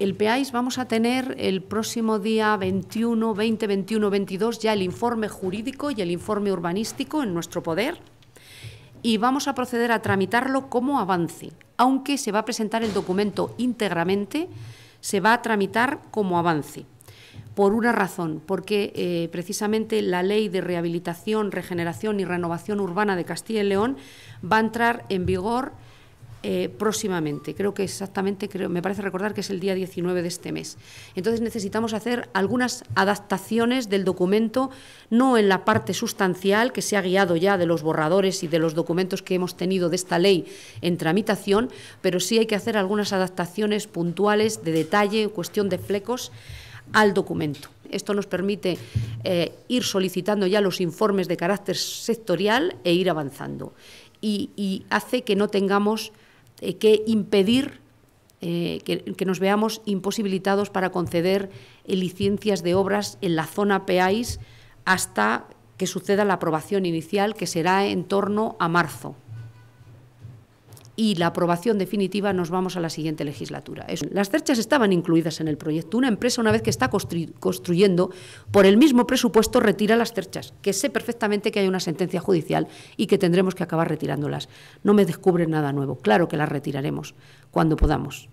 el PEAIS vamos a tener el próximo día 21, 20, 21, 22 ya el informe jurídico y el informe urbanístico en nuestro poder y vamos a proceder a tramitarlo como avance. Aunque se va a presentar el documento íntegramente, se va a tramitar como avance. Por una razón, porque eh, precisamente la Ley de Rehabilitación, Regeneración y Renovación Urbana de Castilla y León va a entrar en vigor eh, próximamente. Creo que exactamente, creo, me parece recordar que es el día 19 de este mes. Entonces necesitamos hacer algunas adaptaciones del documento, no en la parte sustancial que se ha guiado ya de los borradores y de los documentos que hemos tenido de esta ley en tramitación, pero sí hay que hacer algunas adaptaciones puntuales de detalle, cuestión de flecos al documento. Esto nos permite eh, ir solicitando ya los informes de carácter sectorial e ir avanzando. y hace que no tengamos eh, que impedir eh, que, nos veamos imposibilitados para conceder licencias de obras en la zona PEAIS hasta que suceda la aprobación inicial, que será en torno a marzo y la aprobación definitiva nos vamos a la siguiente legislatura. Las cerchas estaban incluidas en el proyecto. Una empresa, una vez que está construyendo, por el mismo presupuesto retira las cerchas, que sé perfectamente que hay una sentencia judicial y que tendremos que acabar retirándolas. No me descubren nada nuevo. Claro que las retiraremos cuando podamos.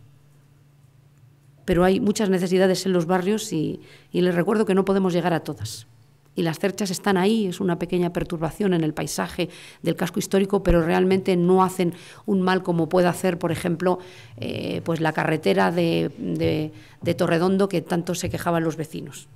Pero hay muchas necesidades en los barrios y les recuerdo que no podemos llegar a todas y las cerchas están ahí, es una pequeña perturbación en el paisaje del casco histórico, pero realmente no hacen un mal como puede hacer, por ejemplo, eh, pues la carretera de, de Torredondo que tanto se quejaban los vecinos.